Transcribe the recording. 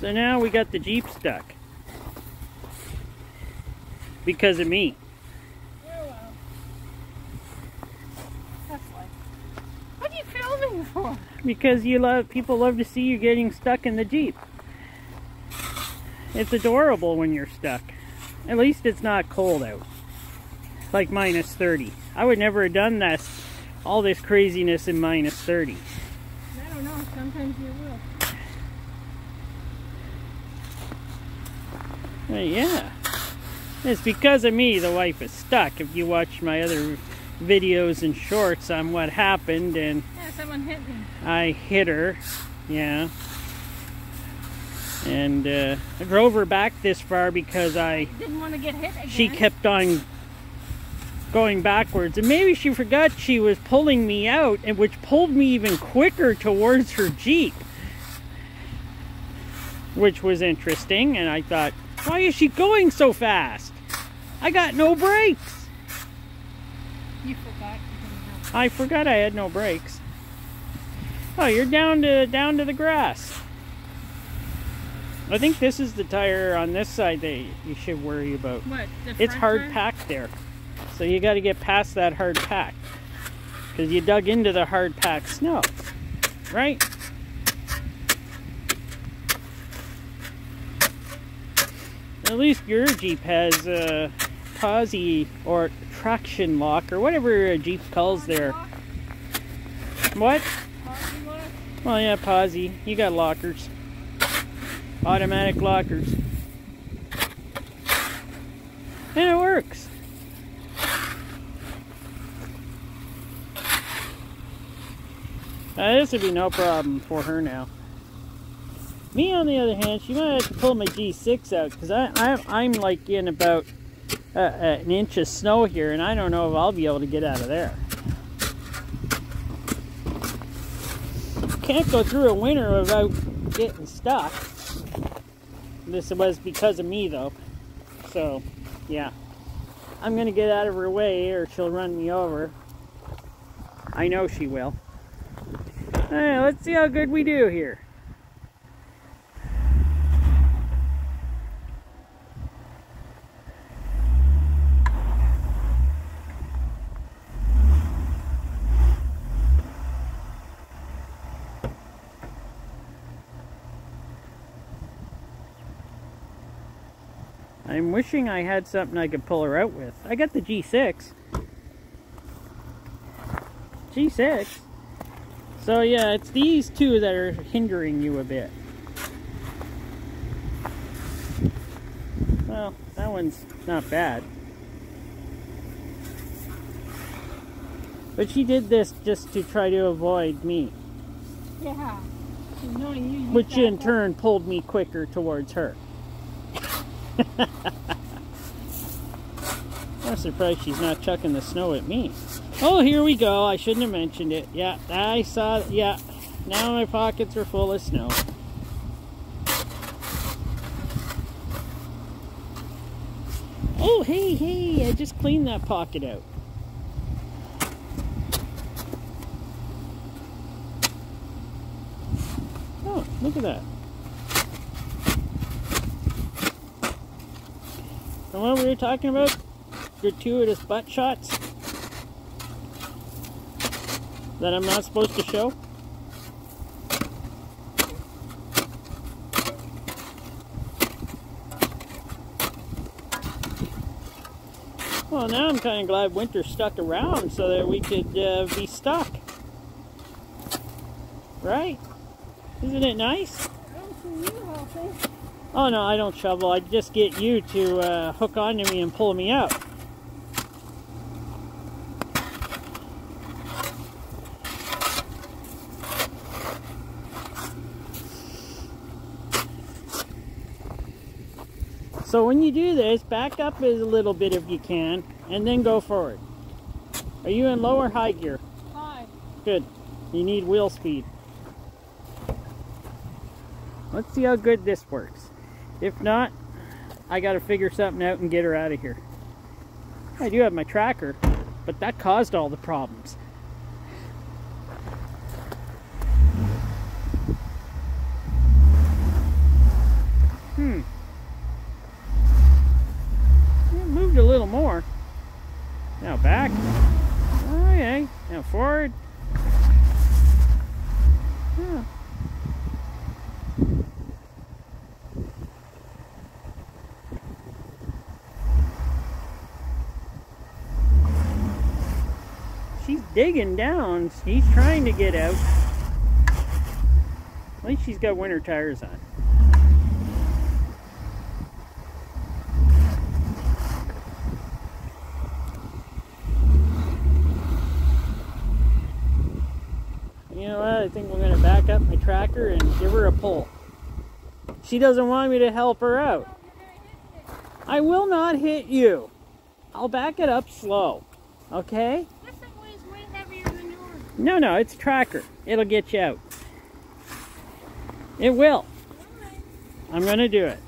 So now we got the Jeep stuck. Because of me. Oh, well. Um, that's like, what are you filming for? Because you love people love to see you getting stuck in the Jeep. It's adorable when you're stuck. At least it's not cold out. Like minus 30. I would never have done this all this craziness in minus 30. I don't know. Sometimes you will. Yeah. It's because of me the wife is stuck. If you watch my other videos and shorts on what happened and Yeah, someone hit me. I hit her, yeah. And uh, I drove her back this far because I Didn't want to get hit again. she kept on going backwards and maybe she forgot she was pulling me out and which pulled me even quicker towards her jeep which was interesting and i thought why is she going so fast i got no brakes You forgot you didn't have. i forgot i had no brakes oh you're down to down to the grass i think this is the tire on this side that you should worry about What? It's hard tire? packed there. So you got to get past that hard pack. Because you dug into the hard packed snow. Right? At least your Jeep has a posi or traction lock or whatever a Jeep calls their. What? Well, yeah, posi. You got lockers. Automatic lockers. And it works. Uh, this would be no problem for her now. Me, on the other hand, she might have to pull my G6 out because I, I'm like in about uh, uh, an inch of snow here, and I don't know if I'll be able to get out of there. Can't go through a winter without getting stuck. This was because of me, though. So, yeah. I'm gonna get out of her way or she'll run me over. I know she will. Alright, let's see how good we do here. I'm wishing I had something I could pull her out with. I got the G6. G6. So yeah, it's these two that are hindering you a bit. Well, that one's not bad. But she did this just to try to avoid me, Yeah. You. you which in turn pulled me quicker towards her. I'm surprised she's not chucking the snow at me. Oh, here we go. I shouldn't have mentioned it. Yeah, I saw. Yeah, now my pockets are full of snow. Oh, hey, hey, I just cleaned that pocket out. Oh, look at that. And what we were talking about? Gratuitous butt shots? That I'm not supposed to show? Well, now I'm kind of glad winter stuck around so that we could uh, be stuck. Right? Isn't it nice? I don't see you helping. Oh no, I don't shovel. I just get you to uh, hook onto me and pull me out. So when you do this, back up a little bit if you can, and then go forward. Are you in low or high gear? Hi. Good. You need wheel speed. Let's see how good this works. If not, I got to figure something out and get her out of here. I do have my tracker, but that caused all the problems. Hmm. It moved a little more. Now back. Oh, okay. Now forward. Digging down. She's trying to get out. At least she's got winter tires on. You know what? I think we're going to back up my tractor and give her a pull. She doesn't want me to help her out. I will not hit you. I'll back it up slow. Okay? No, no, it's a tracker. It'll get you out. It will. I'm going to do it.